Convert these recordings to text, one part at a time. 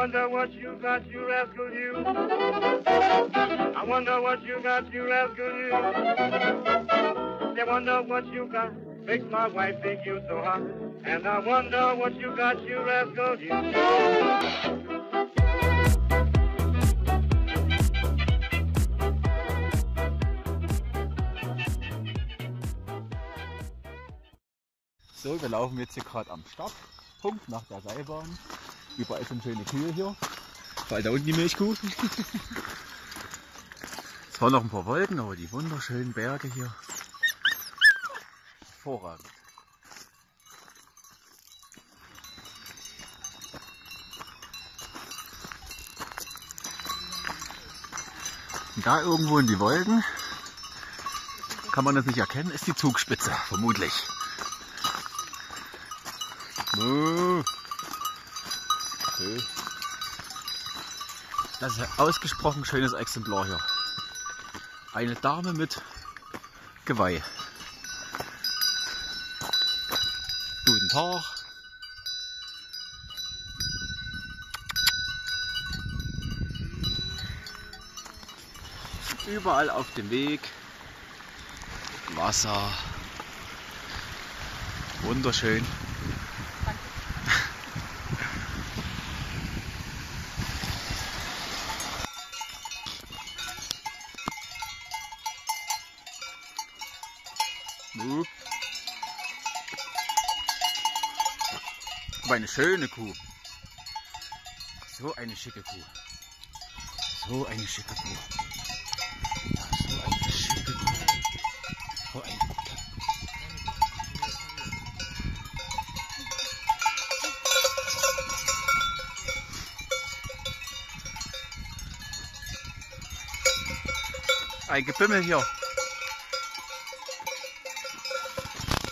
wonder what you got, you rascal, you. I wonder what you got, you rascal, you. I wonder what you got, makes my wife think you so hot. And I wonder what you got, you rascal, you. So, wir laufen jetzt hier gerade am Startpunkt nach der Seilbahn. Überall sind schöne Kühe hier. Vor allem da unten die Milchkuh. Es waren noch ein paar Wolken, aber die wunderschönen Berge hier. Hervorragend. Da irgendwo in die Wolken, kann man das nicht erkennen, ist die Zugspitze, vermutlich. Moo. Das ist ein ausgesprochen schönes Exemplar hier. Eine Dame mit Geweih. Guten Tag. Überall auf dem Weg Wasser. Wunderschön. Schöne Kuh. So eine schicke Kuh. So eine schicke Kuh. So eine schicke Kuh. So eine gute. Ein Gebimmel hier.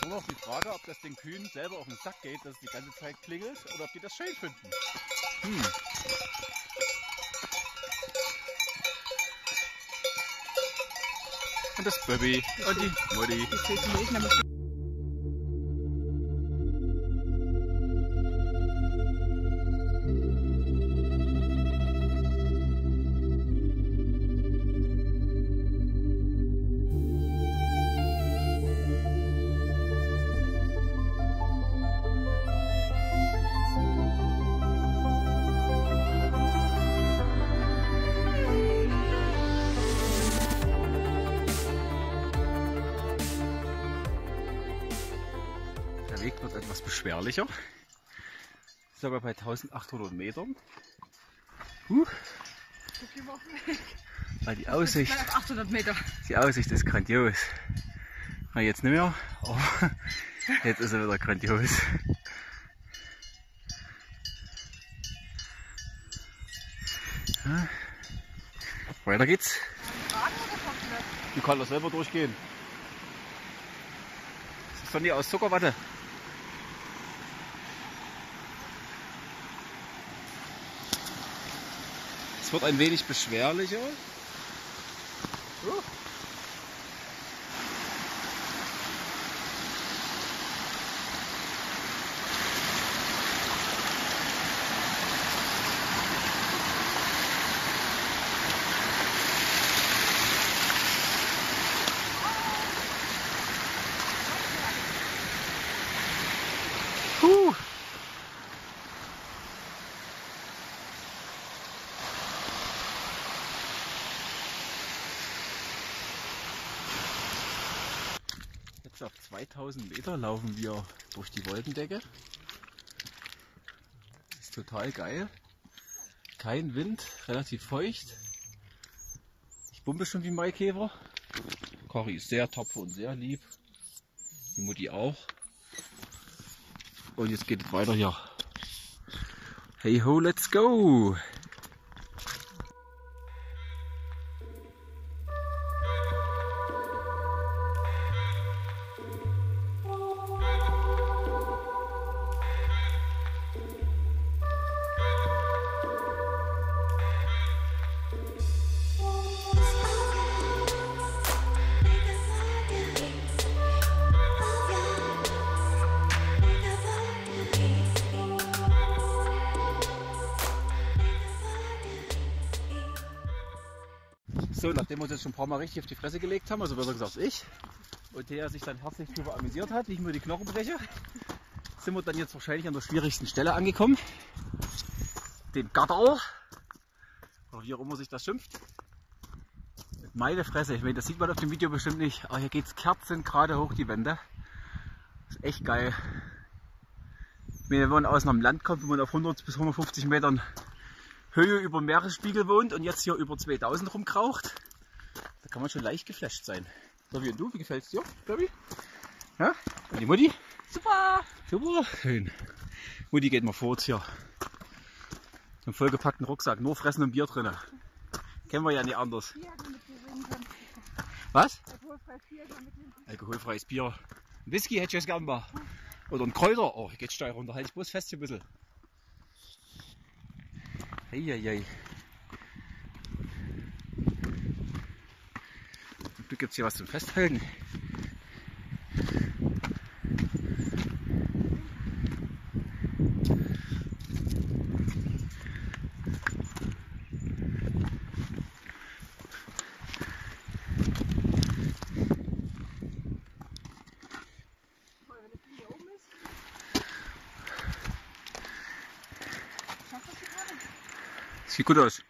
Nur noch die Frage, ob das den Kühen selber auf den Sack geht, dass es die ganze Zeit klingelt oder ob die das schön finden. Hm. Und das Baby und die Mutti. Sogar bei 1800 Metern. Huh, weil die Aussicht, Auf 800 Meter. die Aussicht ist grandios. Na, jetzt nicht mehr, aber jetzt ist er wieder grandios. Ja. Weiter geht's. Du kannst selber durchgehen. Das ist doch nicht aus Zuckerwatte. Es wird ein wenig beschwerlicher. Puh. Auf 2000 Meter laufen wir durch die Wolkendecke. Ist total geil. Kein Wind, relativ feucht. Ich bumpe schon wie Maikäfer. Cory ist sehr tapfer und sehr lieb. Die Mutti auch. Und jetzt geht es weiter hier. Hey ho, let's go! So, nachdem wir uns jetzt schon ein paar Mal richtig auf die Fresse gelegt haben, also besser gesagt ich, und der sich dann herzlich darüber amüsiert hat, wie ich mir die Knochen breche, sind wir dann jetzt wahrscheinlich an der schwierigsten Stelle angekommen. Dem Gatterl. Oder wie auch immer sich das schimpft. Meine Fresse, ich meine, das sieht man auf dem Video bestimmt nicht, aber hier geht's Kerzen gerade hoch die Wände. Ist echt geil. Wenn man aus einem Land kommt, wo man auf 100 bis 150 Metern Höhe über Meeresspiegel wohnt und jetzt hier über 2000 rumkraucht, da kann man schon leicht geflasht sein. Wie und du, wie gefällt's dir, Gabi? Ja? Und die Mutti? Super! Super, schön. Mutti geht mal vor uns hier. Im vollgepackten Rucksack, nur Fressen und Bier drin. Kennen wir ja nicht anders. Was? Alkoholfreies Bier. Ein Whisky hätte ich jetzt gern mal. Oder ein Kräuter. Oh, geht's steil runter. Halt ich bloß fest hier ein bisschen. Eieiei. Zum Glück gibt's hier was zum Festhalten. Voll, wenn das Ding hier oben ist. Schaffst du das gerade? Sieht gut aus.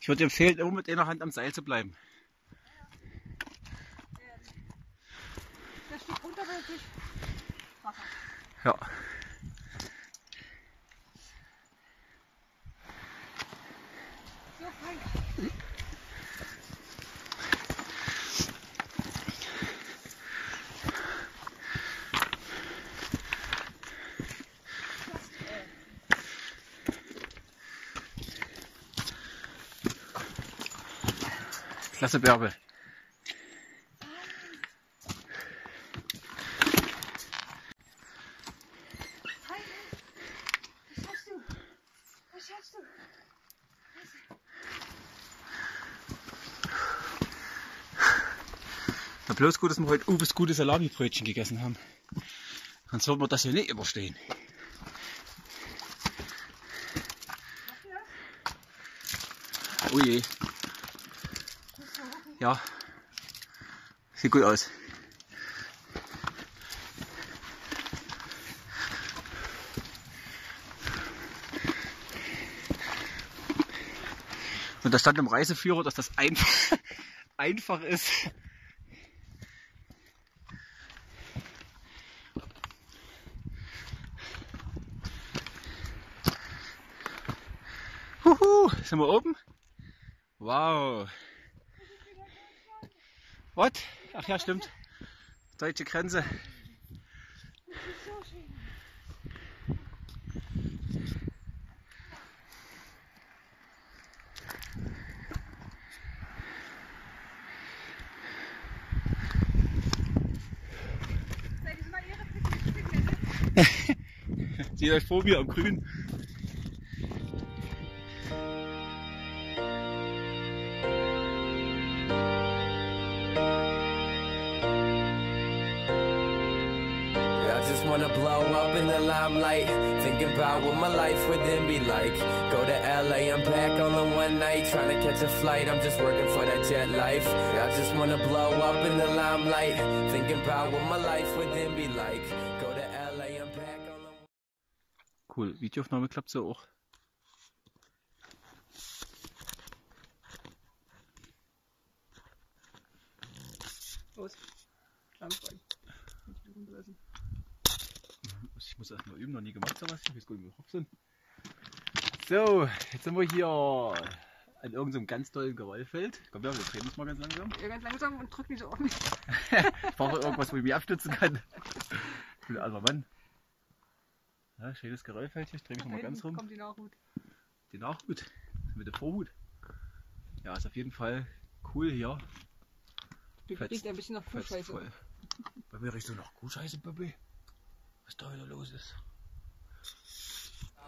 Ich würde empfehlen, immer mit einer Hand am Seil zu bleiben. Das steht runter, weil es nicht Wasser. Ja. So fein. Klasse Bärbel. Fein. Was schaffst du? Was schaffst du? Na bloß gut, dass wir heute Uwes gute Salamibrötchen gegessen haben. Sonst würden wir das hier nicht überstehen. Oh je. Ja. Sieht gut aus. Und da stand im Reiseführer, dass das einfach, einfach ist. Huhu, sind wir oben? Wow. Was? Ach ja, stimmt. Deutsche Grenze. Sie läuft vor mir am Grün. About what my life would then be like. Go to LA, I'm back on the one night. Trying to catch a flight, I'm just working for that jet life. I just wanna blow up in the limelight. Thinking about what my life would then be like. Go to LA, I'm back on the Cool, Videoaufnahme klappt so auch. Los. Stammfrei. Muss erst mal üben, noch nie gemacht sowas. Ich weiß gar nicht, drauf sind. So, jetzt sind wir hier an irgendeinem ganz tollen Geröllfeld. Komm, ja, wir drehen uns mal ganz langsam. Ja, ganz langsam und drück nicht so auf mich. Ich brauche irgendwas, wo ich mich abstützen kann. Ich bin ein alter Mann. Ja, schönes Geröllfeld hier. Ich drehe mich Da noch mal ganz rum. kommt die Nachhut. Die Nachhut mit der Vorhut. Ja, ist auf jeden Fall cool hier. Du riecht ein bisschen nach Kuhscheiße. Bei mir riecht so nach Kuhscheiße, Baby. Was da wieder los ist.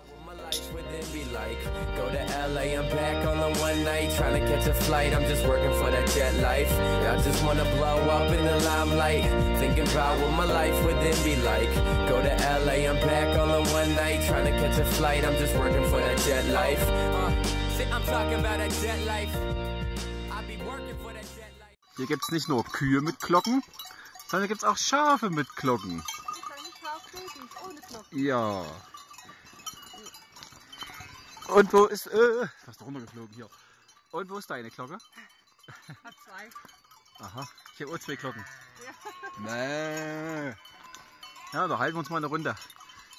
what my life would then be like. Go to LA, I'm back on the one night. Trying to catch a flight, I'm just working for that jet life. I just wanna blow up in the limelight. Thinking about what my life would then be like. Go to LA, I'm back on the one night. Trying to catch a flight, I'm just working for that jet life. Uh, see, I'm talking about that jet life. I be working for that jet life. Hier gibt's nicht nur Kühe mit Glocken, sondern gibt's auch Schafe mit Glocken. Ja. Und wo ist, äh, fast runtergeflogen hier. Und wo ist deine Glocke? Hat zwei. Aha, ich habe auch zwei Glocken. Nee. Ja, da halten wir uns mal eine Runde.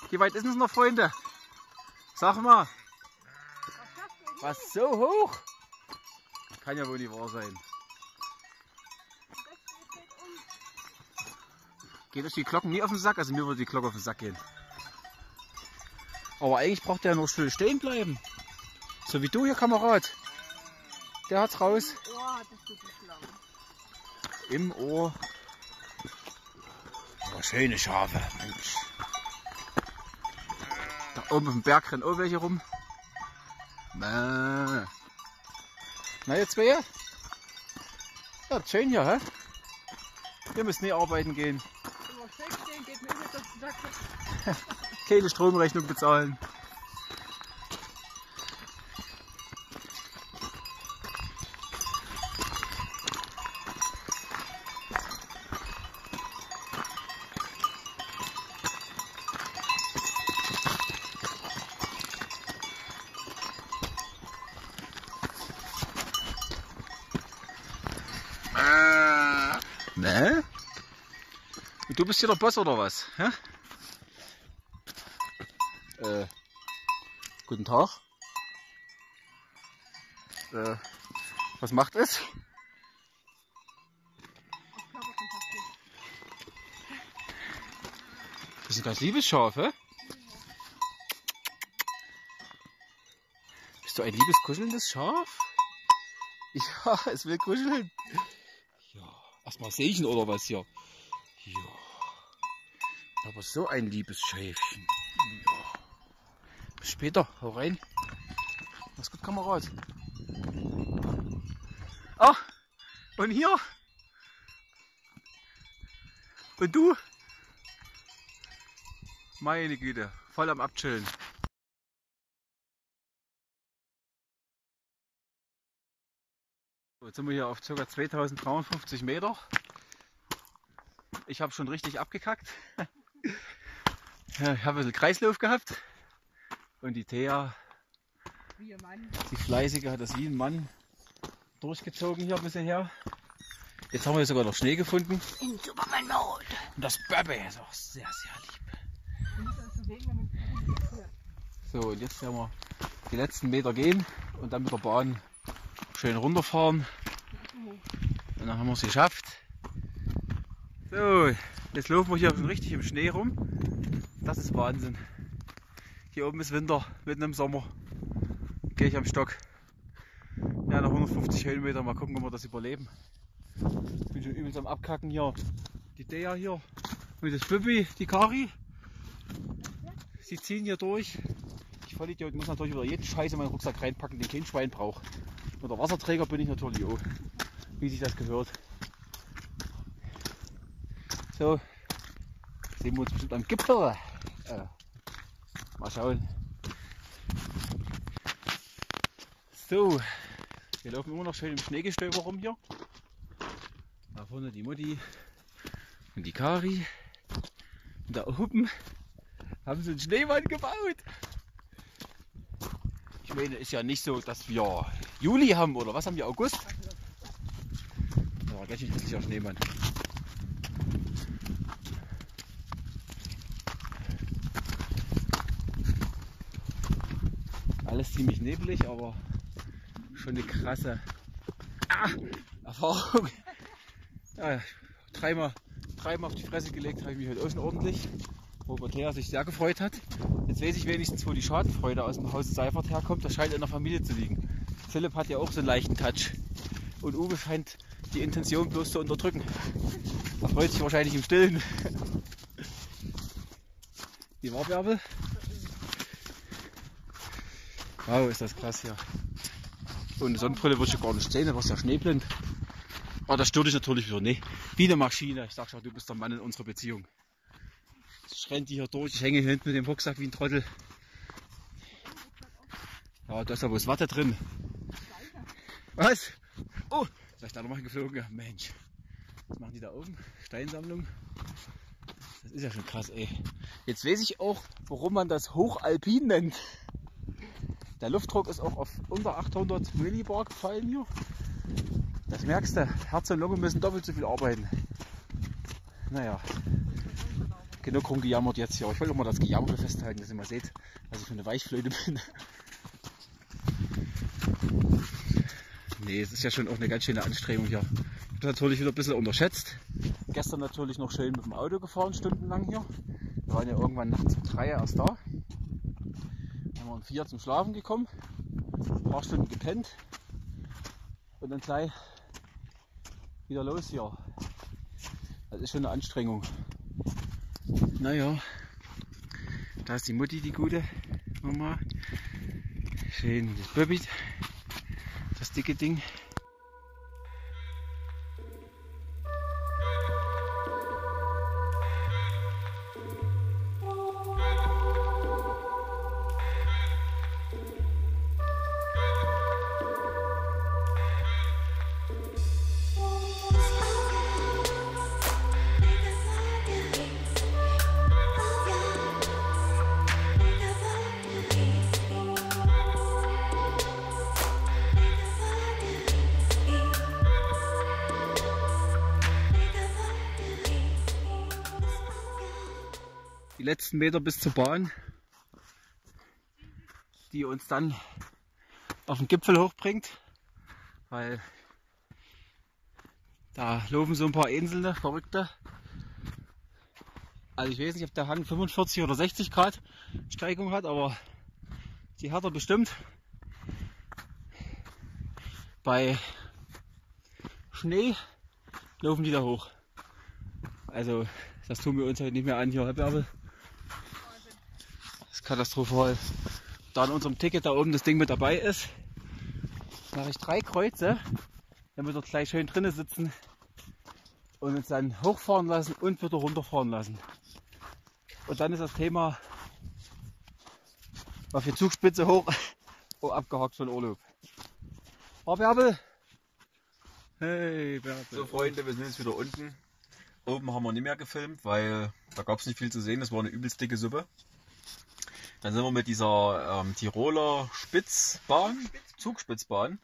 Wie weit ist es noch, Freunde? Sag mal, Was so hoch? Kann ja wohl nicht wahr sein. Geht euch die Glocken nie auf den Sack? Also mir würde die Glocke auf den Sack gehen. Aber eigentlich braucht der nur still stehen bleiben. So wie du hier, Kamerad. Der hat's raus. Oh, hattest du dich lang. Im Ohr. Oh, schöne Schafe, Mensch. Da oben auf dem Berg rennen auch welche rum. Mäh. Na, ihr zwei? Ja, schön hier, hä? Wir müssen nie arbeiten gehen. Immer schön stehen, geht mir immer auf den Sack. Keine Stromrechnung bezahlen. Ne? Und du bist hier der Boss oder was? Hä? Äh, guten Tag. Äh, was macht es? Das ist ein ganz liebes Schaf, hä? Bist du ein liebes, kuschelndes Schaf? Ja, es will kuscheln. Ja, erstmal Segen oder was hier? Ja. Aber so ein liebes Schäfchen. Ja. Später, hau rein. Mach's gut, Kamerad. Ah, und hier. Und du? Meine Güte, voll am Abchillen. Jetzt sind wir hier auf ca. 2053 Meter. Ich habe schon richtig abgekackt. Ich habe ein bisschen Kreislauf gehabt. Und die Thea, Wie ein Mann. die Fleißige, hat das wie ein Mann durchgezogen hier ein bisschen her. Jetzt haben wir sogar noch Schnee gefunden. In Superman Mode. Und das Böbbe ist auch sehr, sehr lieb. So, und jetzt werden wir die letzten Meter gehen und dann mit der Bahn schön runterfahren. Und dann haben wir es geschafft. So, jetzt laufen wir hier schon richtig im Schnee rum. Das ist Wahnsinn. Hier oben ist Winter, mitten im Sommer. Gehe ich am Stock. Ja, nach 150 Höhenmeter. Mal gucken, ob wir das überleben. Ich bin schon übelst am Abkacken hier. Die Dea hier. Und das Bibi, die Kari. Sie ziehen hier durch. Ich Vollidiot muss natürlich wieder jeden Scheiß in meinen Rucksack reinpacken, den kein Schwein braucht. Und der Wasserträger bin ich natürlich auch. Wie sich das gehört. So. Sehen wir uns bestimmt am Gipfel. Äh, mal schauen. So. Wir laufen immer noch schön im Schneegestöber rum hier. Da vorne die Mutti und die Kari. Und da oben haben sie einen Schneemann gebaut. Ich meine, ist ja nicht so, dass wir Juli haben oder was haben wir August? Ja, ganz schön hässlicher Schneemann. Alles neblig, aber schon eine krasse ah, Erfahrung. Ja, dreimal, dreimal auf die Fresse gelegt habe ich mich heute auch ordentlich. Wo Thea sich sehr gefreut hat. Jetzt weiß ich wenigstens, wo die Schadenfreude aus dem Haus Seifert herkommt. Das scheint in der Familie zu liegen. Philipp hat ja auch so einen leichten Touch. Und Uwe scheint die Intention bloß zu unterdrücken. Er freut sich wahrscheinlich im Stillen. Wie war Bärbel? Wow, ist das krass hier. Ohne Sonnenbrille würde ich gar nicht sehen, da warst ja schneeblind. Aber das stört dich natürlich wieder nicht. Wie eine Maschine. Ich sag schon, du bist der Mann in unserer Beziehung. Ich renne die hier durch, ich hänge hier hinten mit dem Rucksack wie ein Trottel. Ja, da ist ja bloß Watte drin. Was? Oh, ist da nochmal geflogen? Ja, Mensch. Was machen die da oben? Steinsammlung? Das ist ja schon krass, ey. Jetzt weiß ich auch, warum man das Hochalpin nennt. Der Luftdruck ist auch auf unter 800 Millibar gefallen hier. Das merkst du. Herz und Lunge müssen doppelt so viel arbeiten. Naja. Genug rumgejammert jetzt hier. Ich wollte auch mal das Gejammer festhalten, dass ihr mal seht, was ich für eine Weichflöte bin. Nee, es ist ja schon auch eine ganz schöne Anstrengung hier. Ich habe natürlich wieder ein bisschen unterschätzt. Gestern natürlich noch schön mit dem Auto gefahren, stundenlang hier. Wir waren ja irgendwann nachts um drei erst da. Wir um vier zum Schlafen gekommen. Ein paar Stunden gepennt. Und dann gleich wieder los hier. Das ist schon eine Anstrengung. Naja, da ist die Mutti, die gute Mama. Schön das Bobby, das dicke Ding. Letzten Meter bis zur Bahn, die uns dann auf den Gipfel hochbringt, weil da laufen so ein paar Einzelne, Verrückte. Also ich weiß nicht, ob der Hang 45 oder 60 Grad Steigung hat, aber die hat er bestimmt. Bei Schnee laufen die da hoch. Also das tun wir uns heute nicht mehr an hier, Herr Bärbel. Das ist katastrophal. Da in unserem Ticket da oben das Ding mit dabei ist, mache ich drei Kreuze, damit wir dort gleich schön drinnen sitzen und uns dann hochfahren lassen und wieder runterfahren lassen. Und dann ist das Thema auf die Zugspitze hoch oh, abgehakt von Urlaub. Oh, Bärbel! Hey, Bärbel! So Freunde, wir sind jetzt wieder unten. Oben haben wir nicht mehr gefilmt, weil da gab es nicht viel zu sehen. Das war eine übelst dicke Suppe. Dann sind wir mit dieser ähm, Tiroler Spitzbahn, Zugspitzbahn,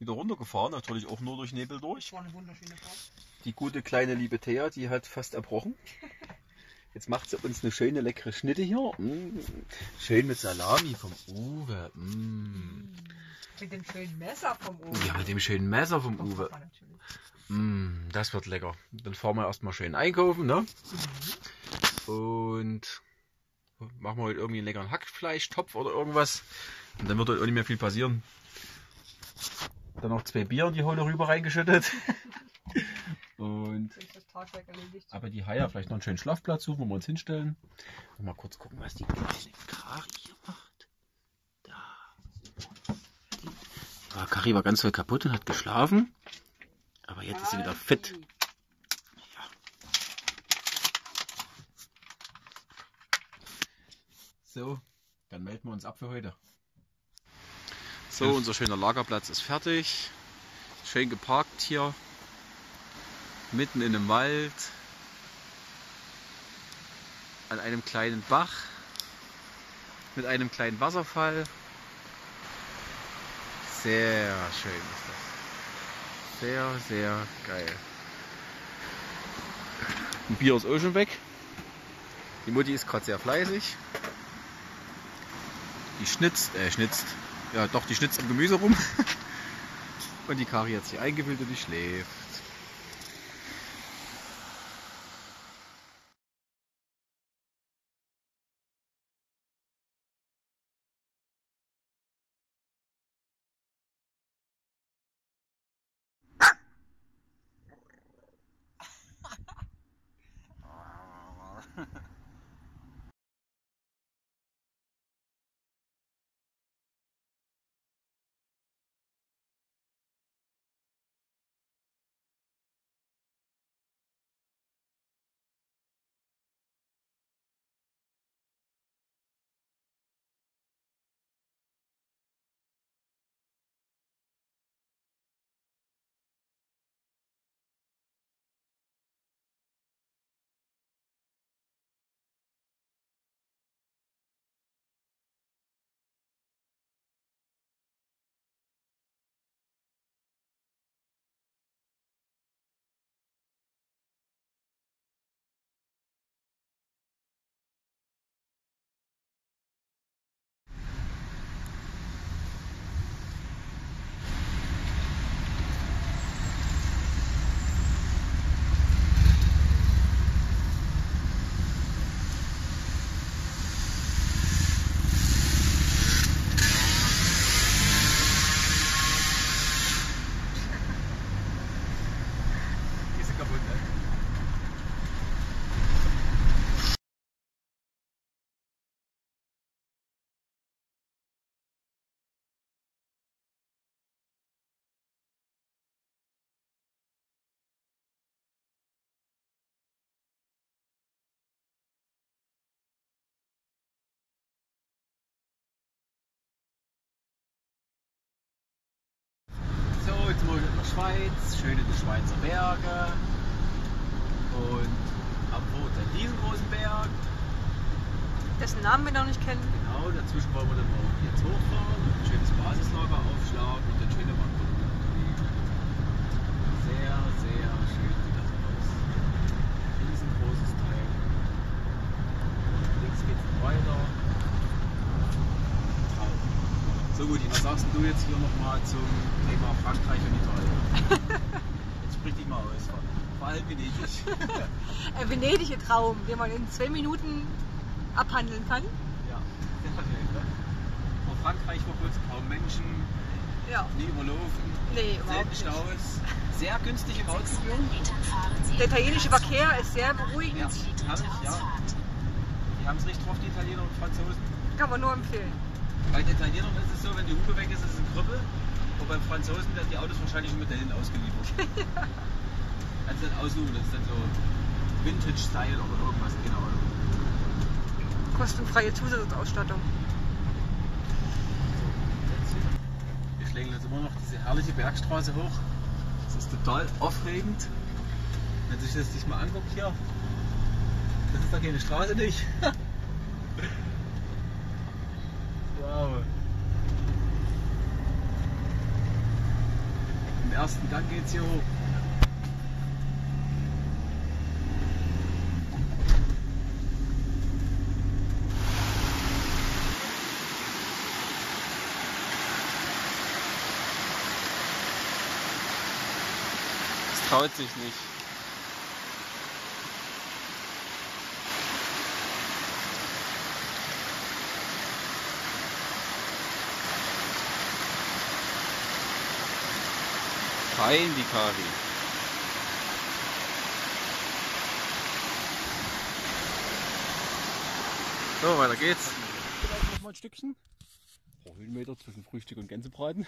wieder runtergefahren. Natürlich auch nur durch Nebel durch. war eine wunderschöne Fahrt. Die gute kleine liebe Thea, die hat fast erbrochen. Jetzt macht sie uns eine schöne leckere Schnitte hier. Mm. Schön mit Salami vom Uwe. Mm. Mit dem schönen Messer vom Ofen. Ja, mit dem schönen Messer vom Das Uwe. Mm, das wird lecker. Dann fahren wir erstmal schön einkaufen, ne? Und machen wir heute irgendwie einen leckeren Hackfleischtopf oder irgendwas. Und dann wird heute auch nicht mehr viel passieren. Dann noch zwei Bier in die Hohle rüber reingeschüttet. Und aber die Haie vielleicht noch einen schönen Schlafplatz suchen, wo wir uns hinstellen. Und mal kurz gucken, was die kleine Kari hier macht. Da. Die, ah, Kari war ganz doll kaputt und hat geschlafen. Aber jetzt ist sie wieder fit. So, dann melden wir uns ab für heute. So, unser schöner Lagerplatz ist fertig. Schön geparkt hier. Mitten in einem Wald. An einem kleinen Bach. Mit einem kleinen Wasserfall. Sehr schön ist das. Sehr, sehr geil. Ein Bier ist auch schon weg. Die Mutti ist gerade sehr fleißig. Die schnitzt, äh, schnitzt. Ja, doch, die schnitzt am Gemüse rum. Und die Kari hat sich und die schläft. Schweiz, schön in die Schweizer Berge. Und am Boot einen riesengroßen Berg. Dessen Namen wir noch nicht kennen. Genau, dazwischen wollen wir dann noch jetzt hochfahren und ein schönes Basislager aufschlagen und dann schöne kriegen. Sehr, sehr schön sieht das aus. Riesengroßes Teil. Links geht's noch weiter. So gut, was sagst du jetzt hier nochmal zum Thema Frankreich und Italien? Jetzt sprich dich mal aus. Vor- allem Venedig. Ein Venedig ein Traum, den man in zwei Minuten abhandeln kann. Ja, sehr schnell, ne? Vor Frankreich vor kurzem kaum Menschen, Ja. nie überlaufen. Nee, selten überhaupt nicht. Staus, sehr günstige Mautgebühren. Der italienische Verkehr ist sehr beruhigend. Ja, herrlich, ja. Die haben es richtig drauf, die Italiener und Franzosen. Kann man nur empfehlen. Bei den Italienern ist es so, wenn die Hupe weg ist, ist es ein Krüppel. Und beim Franzosen werden die Autos wahrscheinlich mit dahin ausgeliefert. Also dann aussuchen, das ist dann so Vintage-Style oder irgendwas, genau. Kostenfreie Zusatzausstattung. Wir schlägen jetzt immer noch diese herrliche Bergstraße hoch. Das ist total aufregend. Wenn sich das sich mal anguckt hier, das ist doch keine Straße nicht. wow. Im ersten Gang geht's hier hoch. Traut sich nicht. Fein, die Kari. So, weiter geht's. Noch mal ein Stückchen. Pro Höhenmeter zwischen Frühstück und Gänsebraten.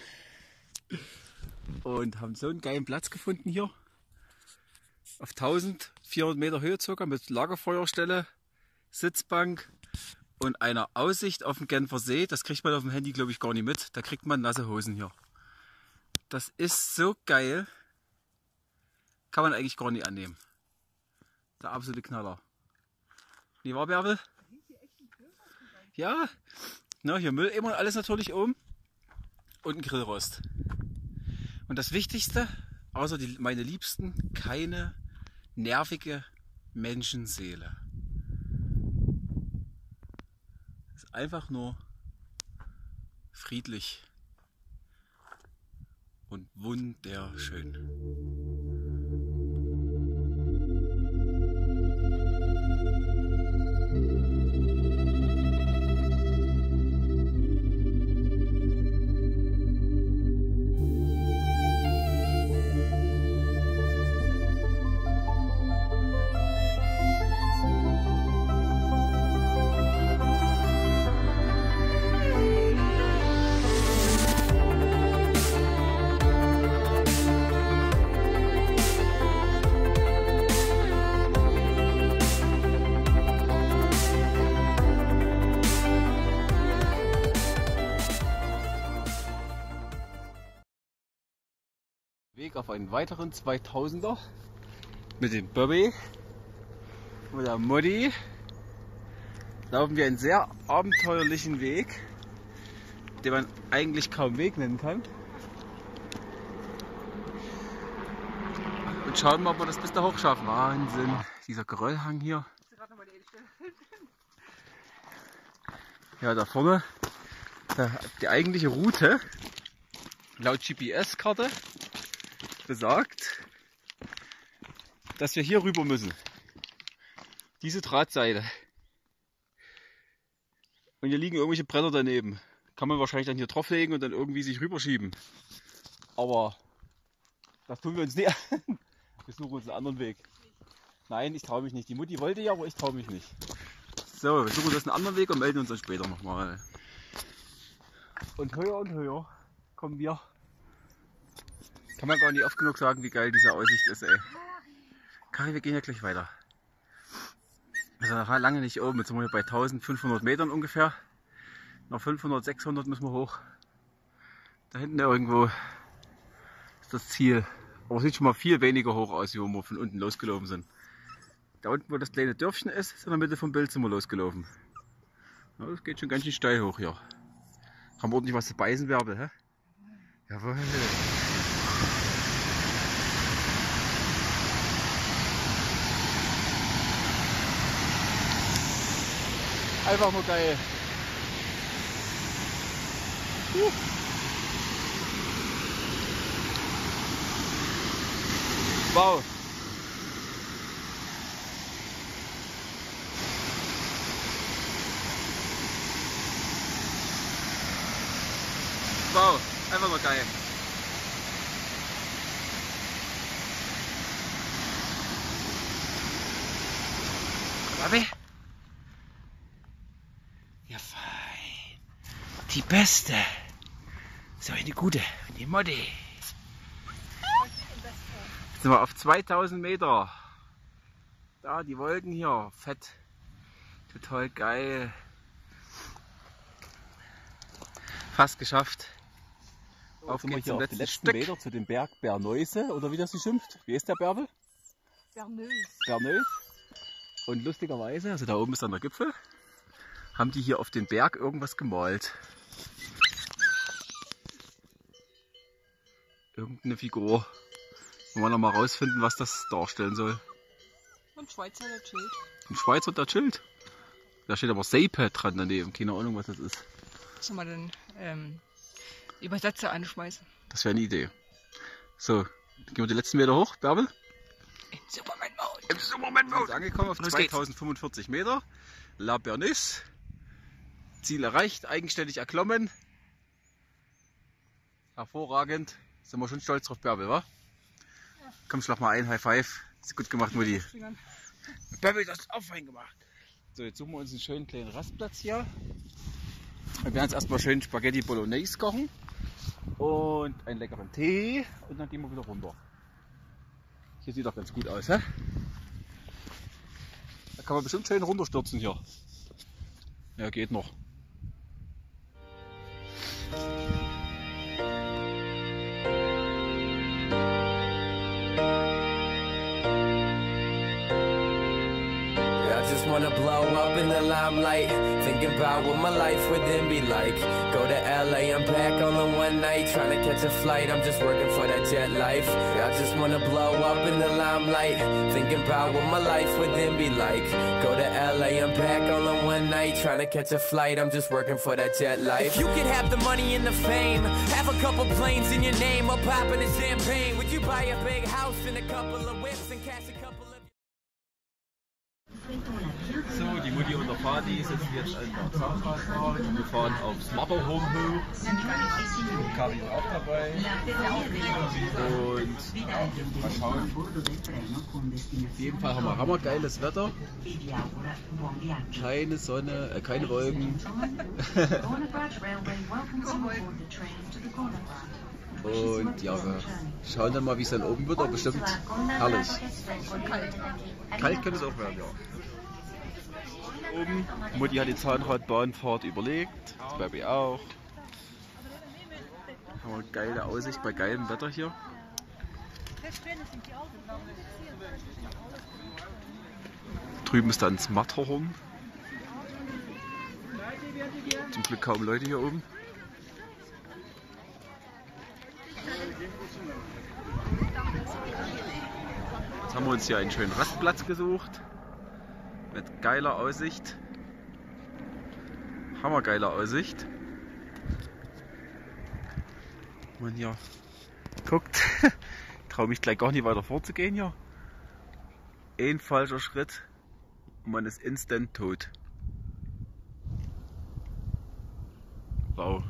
Und haben so einen geilen Platz gefunden hier. Auf 1400 Meter Höhe circa mit Lagerfeuerstelle, Sitzbank und einer Aussicht auf den Genfer See. Das kriegt man auf dem Handy, glaube ich, gar nicht mit. Da kriegt man nasse Hosen hier. Das ist so geil. Kann man eigentlich gar nicht annehmen. Der absolute Knaller. Wie war Bärbel? Ja, na, hier Müll immer und alles natürlich oben. Und ein Grillrost. Und das Wichtigste, außer die, meine Liebsten, keine nervige Menschenseele. Es ist einfach nur friedlich und wunderschön. Auf einen weiteren 2000er mit dem Bobby und der Mutti. Laufen wir einen sehr abenteuerlichen Weg, den man eigentlich kaum Weg nennen kann. Und schauen wir, ob wir das bis da hoch schaffen. Wahnsinn, dieser Geröllhang hier. Ja, da vorne da, die eigentliche Route laut GPS-Karte besagt, dass wir hier rüber müssen. Diese Drahtseite. Und hier liegen irgendwelche Bretter daneben. Kann man wahrscheinlich dann hier drauflegen und dann irgendwie sich rüberschieben. Aber das tun wir uns nicht an. Wir suchen uns einen anderen Weg. Nein, ich traue mich nicht. Die Mutti wollte ja, aber ich traue mich nicht. So, wir suchen uns einen anderen Weg und melden uns dann später nochmal. Und höher und höher kommen wir. Kann man gar nicht oft genug sagen, wie geil diese Aussicht ist, ey. Kari, wir gehen ja gleich weiter. Also noch lange nicht oben, jetzt sind wir hier bei 1500 Metern ungefähr. Noch 500, 600 müssen wir hoch. Da hinten irgendwo ist das Ziel. Aber es sieht schon mal viel weniger hoch aus, wie wir von unten losgelaufen sind. Da unten, wo das kleine Dörfchen ist, ist in der Mitte vom Bild sind wir losgelaufen. Ja, das geht schon ganz schön steil hoch hier. Haben wir ordentlich was zu beißen, Bärbel, hä? Jawohl. Einfach nur geil. Uh. Wow. Wow, einfach nur geil. Babi? Beste. So eine gute. Die Motti. Jetzt sind wir auf 2000 Meter. Da, die Wolken hier. Fett. Total geil. Fast geschafft. Auf Sind wir geht's hier zum auf die letzten letzten Stück. Meter zu dem Berg Berneuse oder wie das sie schimpft. Wie ist der Bärbel? Berneuse. Berneuse. Und lustigerweise, also da oben ist dann der Gipfel, haben die hier auf den Berg irgendwas gemalt. Irgendeine Figur. Wollen wir noch mal rausfinden, was das darstellen soll. Und Schweizer der chillt. Ein Schweizer, der chillt. Da steht aber Seipe dran daneben. Keine Ahnung, was das ist. Sollen wir den ähm, Übersetzer anschmeißen? Das wäre eine Idee. So, gehen wir die letzten Meter hoch, Bärbel. In Superman Mode. Im Superman Mode. angekommen auf Los geht's. 2045 Meter. La Bernice. Ziel erreicht, eigenständig erklommen. Hervorragend. Sind wir schon stolz drauf, Bärbel, wa? Komm, schlag mal ein, High Five. Ist gut gemacht, Mutti. Bärbel, das ist auch fein gemacht. So, jetzt suchen wir uns einen schönen kleinen Rastplatz hier. Wir werden jetzt erstmal schön Spaghetti Bolognese kochen. Und einen leckeren Tee. Und dann gehen wir wieder runter. Hier sieht doch ganz gut aus, hä? Da kann man bestimmt schön runterstürzen hier. Ja, geht noch. Wanna blow up in the limelight. Thinking about what my life would then be like. Go to LA, I'm back on the one night. Trying to catch a flight, I'm just working for that jet life. I just wanna blow up in the limelight. Thinking about what my life would then be like. Go to LA, I'm back on the one night. Trying to catch a flight, I'm just working for that jet life. If you could have the money and the fame, have a couple planes in your name, or popping a champagne, would you buy a big house and a couple of whips and cash. So, die Mutti und der Vati sitzen jetzt an der Zahnradbahn. Wir fahren aufs Matterhorn hoch. Kari ist auch dabei. Und mal schauen. Auf jeden Fall haben wir hammergeiles Wetter. Keine Sonne, äh, keine Wolken. Und ja, wir schauen dann mal, wie es dann oben wird. Aber bestimmt herrlich. Kalt könnte es auch werden, ja. Oben. Mutti hat die Zahnradbahnfahrt überlegt. Das Baby auch. Haben wir geile Aussicht bei geilem Wetter hier. Drüben ist dann das Matterhorn. Zum Glück kaum Leute hier oben. Jetzt haben wir uns hier einen schönen Rastplatz gesucht. Mit geiler Aussicht. Hammergeiler Aussicht. Man hier guckt, traue mich gleich gar nicht weiter vorzugehen hier. Ein falscher Schritt und man ist instant tot. Wow.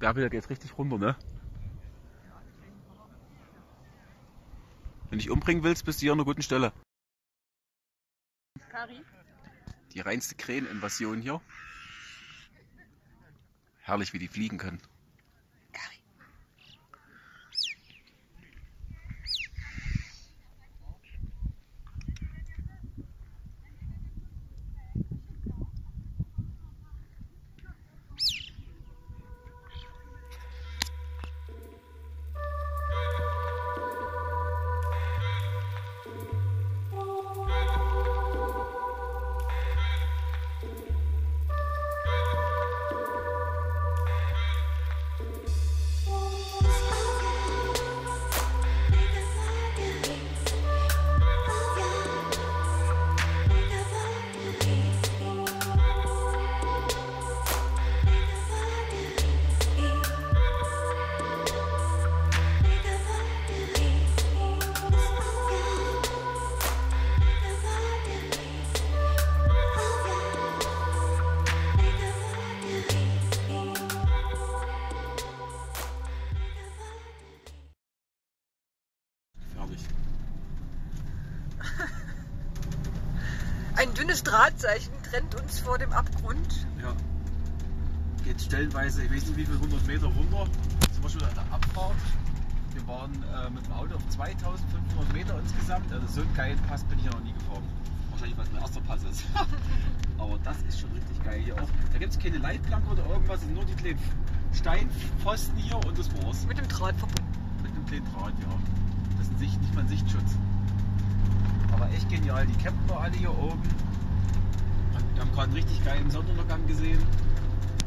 Da geht's richtig runter, ne? Wenn du dich umbringen willst, bist du hier an einer guten Stelle. Kari? Die reinste Kräheninvasion hier. Herrlich, wie die fliegen können. Dünnes Drahtzeichen trennt uns vor dem Abgrund. Ja. Geht stellenweise, ich weiß nicht wie viel, 100 Meter runter. Wir schon an der Abfahrt. Wir waren äh, mit dem Auto auf 2500 Meter insgesamt. Also so einen geilen Pass bin ich ja noch nie gefahren. Wahrscheinlich, weil es mein erster Pass ist. Aber das ist schon richtig geil hier auch. Da gibt es keine Leitplanke oder irgendwas, nur die kleinen Steinpfosten hier und das war's. Mit dem Draht verbunden. Mit einem kleinen Draht, ja. Das ist Sicht, nicht mal ein Sichtschutz. Aber echt genial. Die campen wir alle hier oben. Wir haben gerade einen richtig geilen Sonnenuntergang gesehen.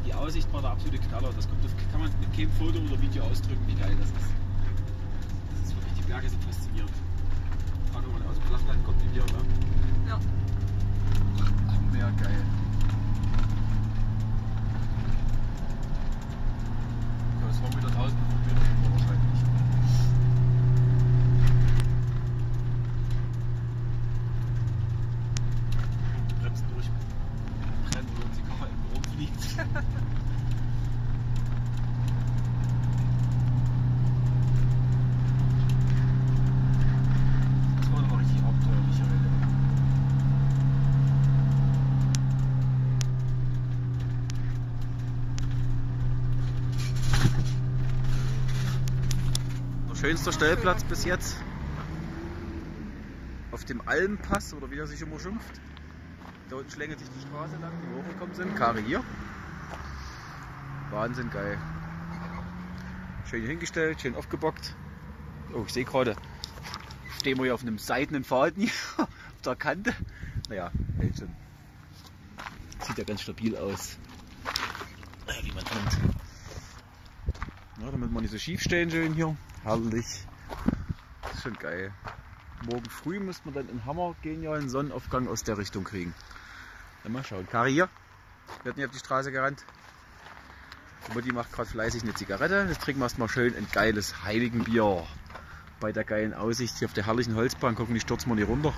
Die Aussicht war der absolute Knaller. Das kommt, kann man mit keinem Foto oder Video ausdrücken, wie geil das ist. Das ist wirklich, die Berge sind faszinierend. Gerade wenn man aus dem Flachland kommt wie hier, ne? Ja. Mehr geil. Das waren wieder 1000 Meter runter wahrscheinlich. Die Bremsen durchbrennen oder die Karre im rumfliegt. Das war noch richtig abenteuerlich. Alter. Schönste Stellplatz bis jetzt. Auf dem Almpass oder wie er sich immer schimpft. Da unten schlängelt sich die Straße lang, die wir hochgekommen sind. Kari hier. Wahnsinn geil. Schön hingestellt, schön aufgebockt. Oh, ich sehe gerade, stehen wir hier auf einem seidenen Faden hier auf der Kante. Naja, hält schon. Sieht ja ganz stabil aus. Wie man kennt. Ja, damit wir nicht so schief stehen schön hier. Herrlich. Das ist schon geil. Morgen früh müsste man dann in Hammer genialen Sonnenaufgang aus der Richtung kriegen. Dann mal schauen. Kari hier. Wird nicht auf die Straße gerannt. Die Mutti macht gerade fleißig eine Zigarette. Jetzt trinken wir erstmal schön ein geiles Heiligenbier. Bei der geilen Aussicht hier auf der herrlichen Holzbahn. Gucken, die stürzen wir nicht runter.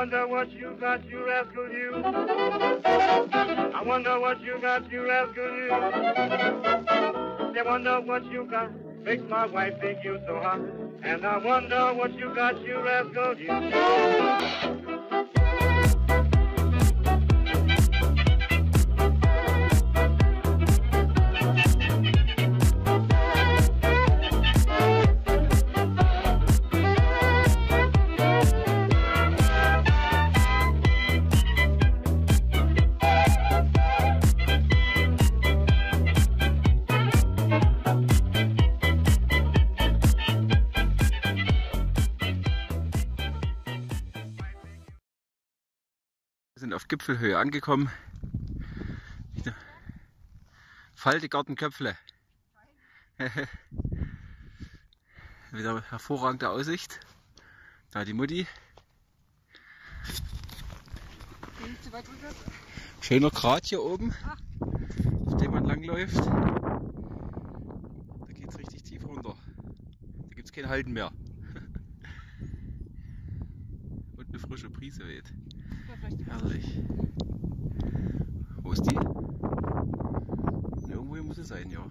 Wonder what you got, you rascal, you. I wonder what you got, you rascal, you. I wonder what you got, makes my wife think you so hot. And I wonder what you got, you rascal, you. Gipfelhöhe angekommen. Wieder Faltegartenköpfle. Wieder hervorragende Aussicht. Da die Mutti. Schöner Grat hier oben, auf dem man langläuft. Da geht es richtig tief runter. Da gibt es kein Halten mehr. Und eine frische Brise weht. Herrlich. Wo ist die? Irgendwo hier muss sie sein, ja.